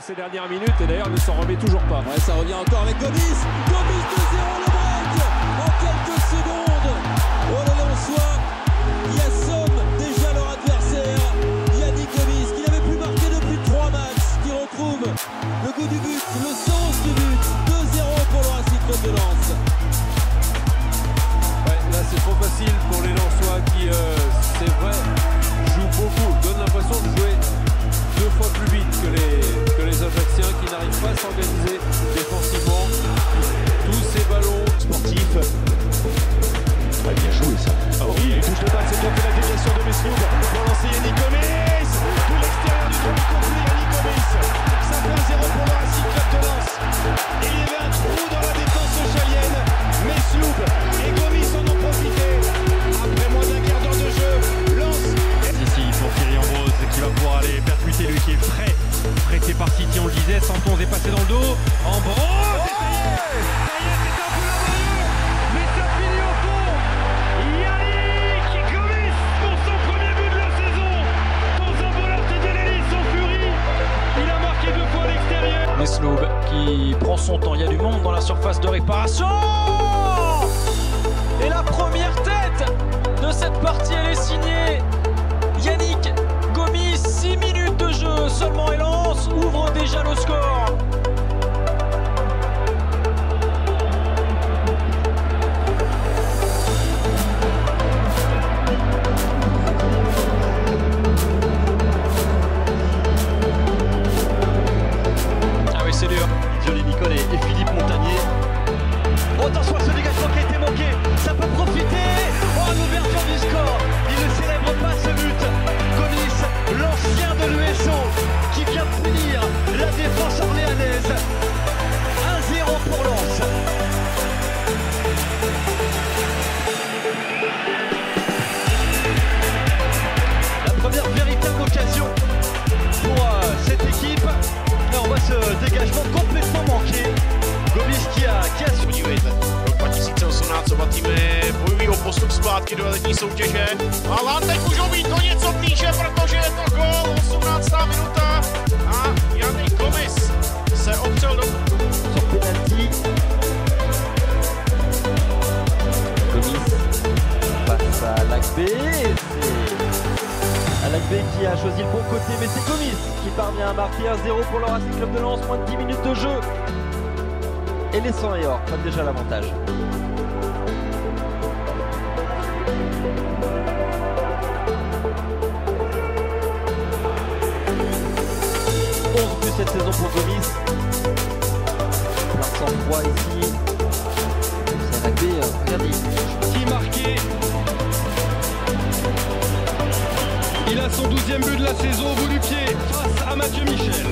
ces dernières minutes et d'ailleurs ne s'en remet toujours pas. Ouais, ça revient encore avec Gomis. Gomis 2-0 le break en quelques secondes. Oh le Lensois qui assomme déjà leur adversaire. Yannick Gomis qui n'avait plus marqué depuis trois matchs, qui retrouve le goût du but, le sens du but. 2-0 pour le Racing Club de Lens. Ouais, là c'est trop facile pour les Lensois qui, euh, Dans le dos. Et ça y est un peu laborieux Mais ça finit au fond Yannick Gomis pour son premier but de la saison Dans un de Delélis en furie Il a marqué deux fois à l'extérieur Mesloub qui prend son temps. Il y a du monde dans la surface de réparation. Et la première tête de cette partie, elle est signée. Yannick Gomis, 6 minutes de jeu seulement et lance, ouvre déjà le score. Postup zpátky do elitní soutěže. A Lantek už o to něco píše, protože je to gol, 18. minuta. A Janik Komis se opřel do... Sur penalty. Gomis face à Lacbé. C'est Alacbé qui a choisi le bon côté, mais c'est Gomis qui parvient à marquer 1-0 pour le Racing Club de Lens, moins de 10 minutes de jeu. Et les 100 et or prennent déjà l'avantage. Cette saison pour Gomis. Plein sang-froid ici. C'est Alacbé, euh, regardez, qui marqué. Il a son 12e but de la saison au bout du pied face à Mathieu Michel.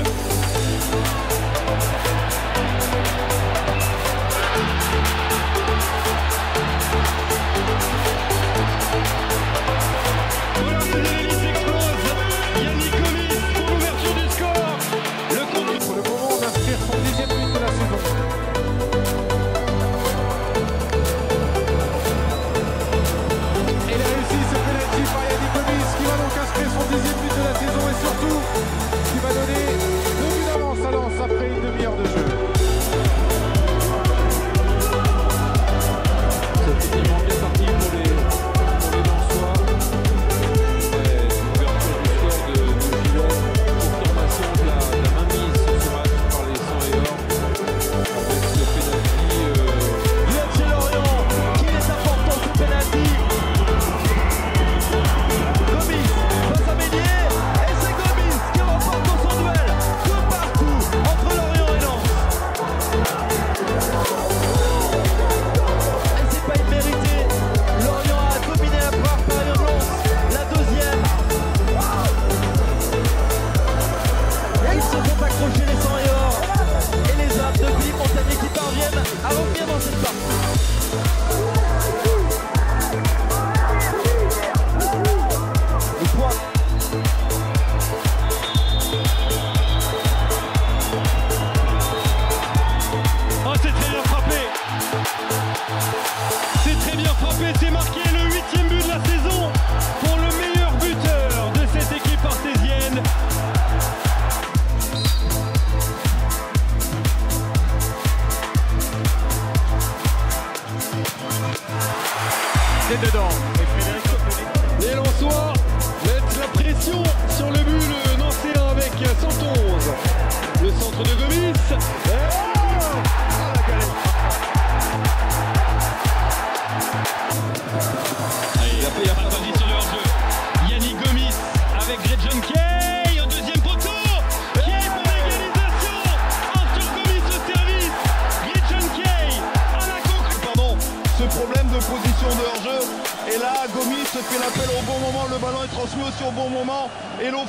Se fait l'appel au bon moment, le ballon est transmis aussi au bon moment. Et l'eau.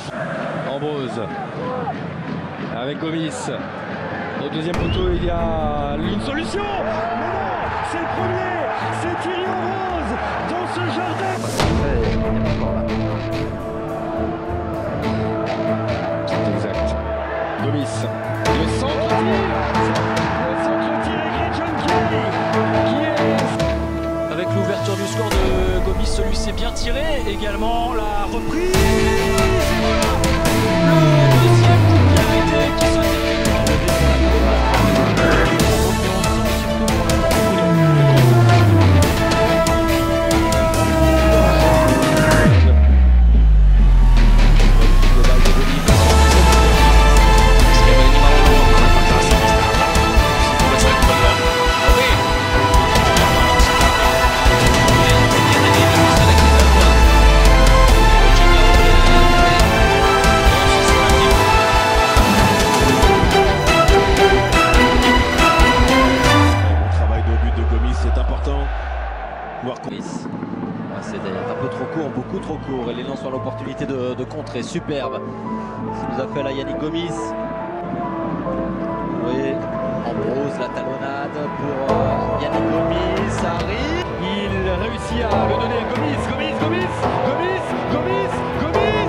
Ambrose avec Gomis. Au deuxième poteau, il y a une solution. Mais non, c'est le premier. C'est Thierry Ambrose dans ce jardin. Bien tiré. Également la reprise. Beaucoup trop court. Et l'élan sur l'opportunité de, contrer. Superbe. Ça nous a fait là Yannick Gomis. Oui, Ambrose, la talonnade pour euh, Yannick Gomis. Arrive. Il réussit à le donner. Gomis, Gomis, Gomis, Gomis, Gomis, Gomis.